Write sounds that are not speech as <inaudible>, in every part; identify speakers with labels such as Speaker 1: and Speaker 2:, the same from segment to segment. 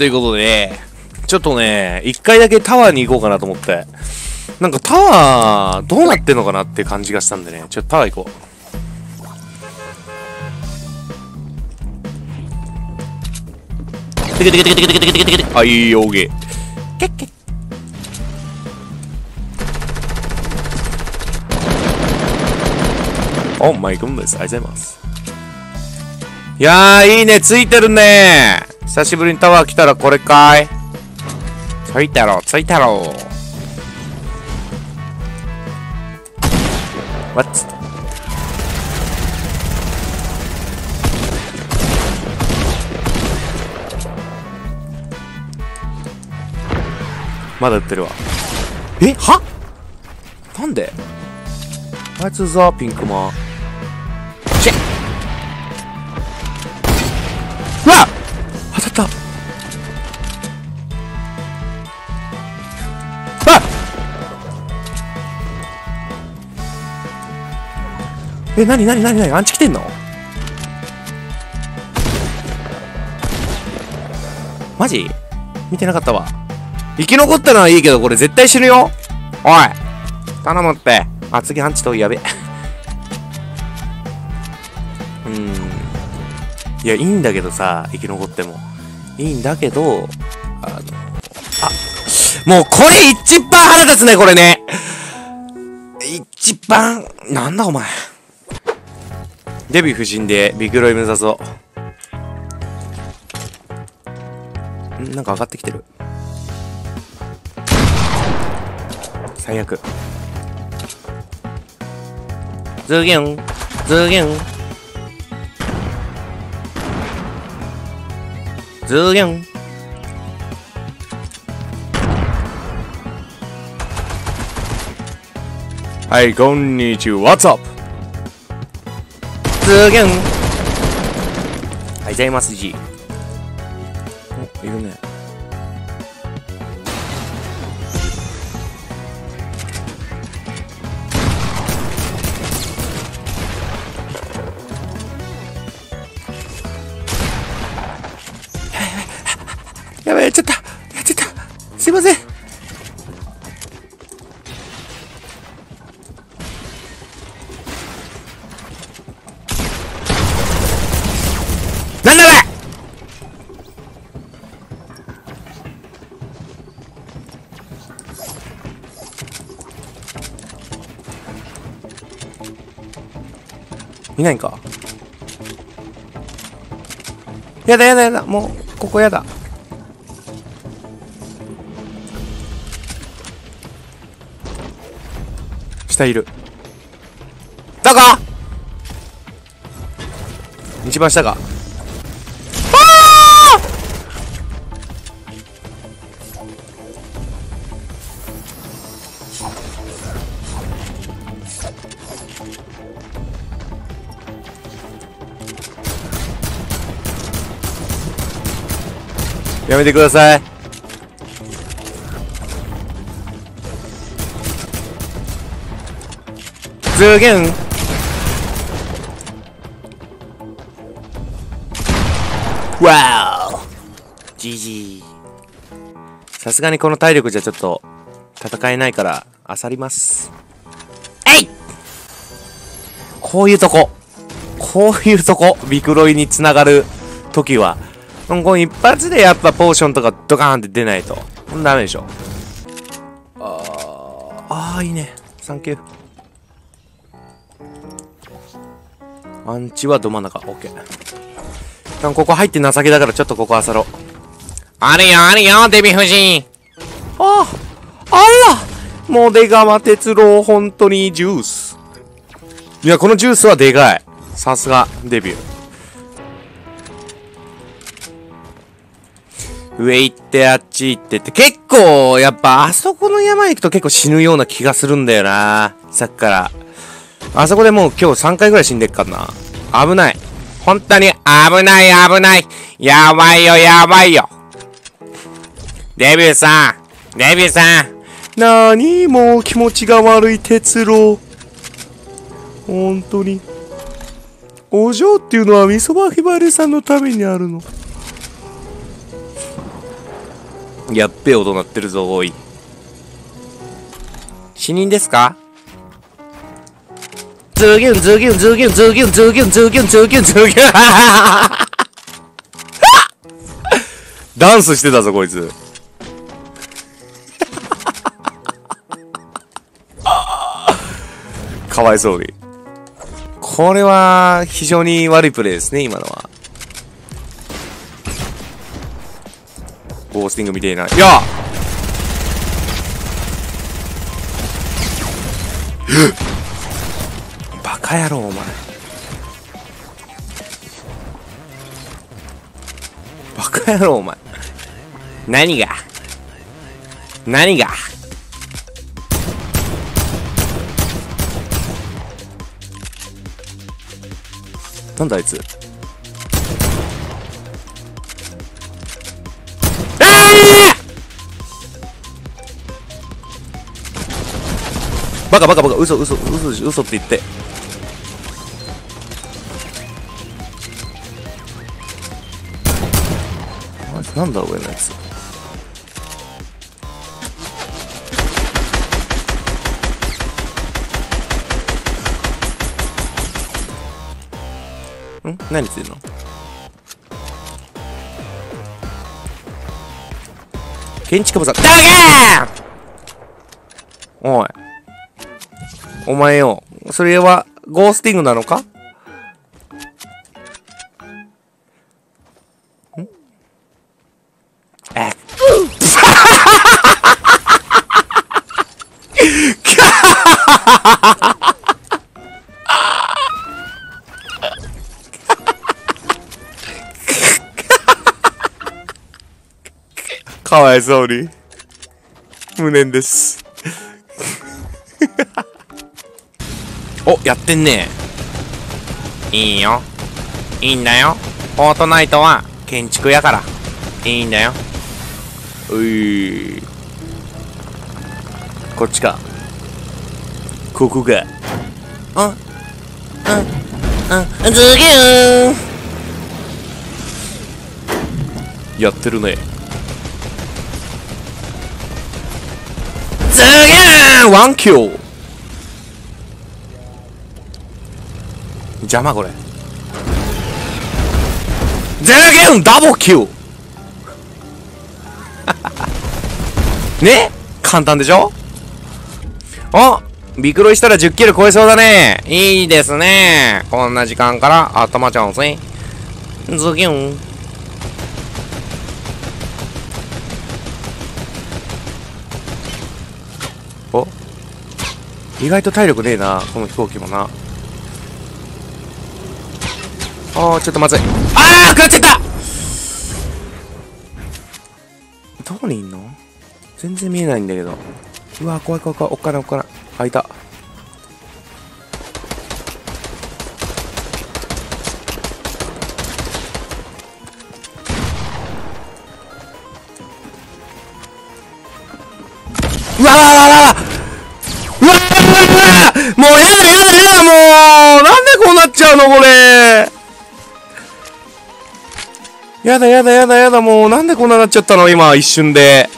Speaker 1: ということで、ちょっとね、一回だけタワーに行こうかなと思って。なんかタワー、どうなってんのかなって感じがしたんでね、ちょっとタワー行こう。てけてけてけてけてけてけてけてあ、いいよ、げ。けっけお、マイクンです。ありがとうございます。いやー、いいね、ついてるね久しぶりにタワー来たらこれかいついたろ、ついたろ。What? まだ売ってるわ。え？は？なんで？あいつザピンクマン。当たったあえ、なになになになにアンチ来てんの？マジ？見てなかったわ。生き残ったのはいいけど、これ絶対死ぬよおい頼むって。あ、次アンチとやべ。いや、いいんだけどさ、生き残っても。いいんだけど、あの、あ、もうこれ一番腹立つね、これね。一番、なんだお前。デビュー夫人でビクロイ目指そう。んなんか上がってきてる。最悪。ズギュン、ズギュン。ズーギャンはい、こんにちは。What's up? ズーギャンはい、じゃいます、G。お、いるね。すいません。なんだこれ。いないんか。やだやだやだ。もうここやだ。下いる。だか一番下かあー！やめてください。ズーゲンわー GG さすがにこの体力じゃちょっと戦えないから漁ります。えい！こういうとこ。こういうとこビクロイにつながる時は。この一発でやっぱポーションとかドカーンって出ないと。ダメでしょ。あーあーいいね。サンキューアンチはど真ん中。オッケー。ここ入って情けだからちょっとここあさろう。あるよあるよデヴィ夫人ああらもう出川哲郎本当にジュース。いや、このジュースはでかい。さすが、デビュー。上行ってあっち行ってって結構やっぱあそこの山行くと結構死ぬような気がするんだよなさっきからあそこでもう今日3回ぐらい死んでっからな。危ない。本当に危ない危ない。やばいよやばいよ。デビューさん。デビューさん。なーにもう気持ちが悪い哲郎。本当に。お嬢っていうのは味噌ばひばりさんのためにあるの。やっべえ音鳴ってるぞ、おい。死人ですか？ズーギュン、ズーギュン、ズーギュン、ズーギュン、ズーギュン、ズーギュン、ズーギュン、ズーギュン。<laughs> ダンスしてたぞ、こいつ。<laughs> かわいそうに。これは、非常に悪いプレイですね、今のは。ゴースティングみたいな。いやバ <laughs> カ野郎、お前。バカ野郎、お前。何が？何が？なんだあいつ。バカバカバカ。嘘嘘嘘嘘って言って。なんだ上のやつ。ん？何言ってんの？建築部さん、だけおい。お前よ、それは、ゴースティングなのか？<laughs> かわいそうに。無念です。お、やってんねいいよ。いいんだよ。フォートナイトは建築やから。いいんだよ。うい。こっちか。ここが。あ、あ、あ、ズギューやってるね。ズギューワンキュー。邪魔これ。ズギューダブルキュー。<laughs> ね？簡単でしょ？あビクロイしたら10キロ超えそうだね。いいですね。こんな時間から頭ちゃうんすね。ズギュン。お？意外と体力ねえな、この飛行機もな。あー、ちょっとまずい。あー食らっちゃったどこにいんの？全然見えないんだけど。うわ怖い怖い怖い。おっかなおっかな。あ、いた。うわわわわわうわわわもうやだやだやだもうなんでこうなっちゃうのこれやだやだやだやだもうなんでこんななっちゃったの今一瞬で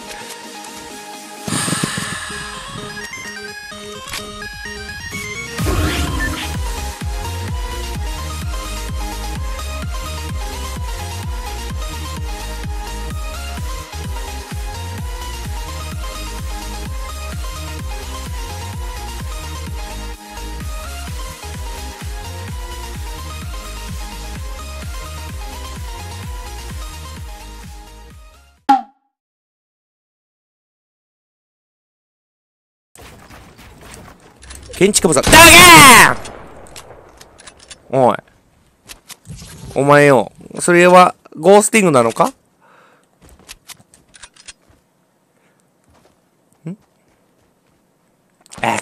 Speaker 1: 建築部さん、だけおい。お前よ、それは、ゴースティングなのか?ん?え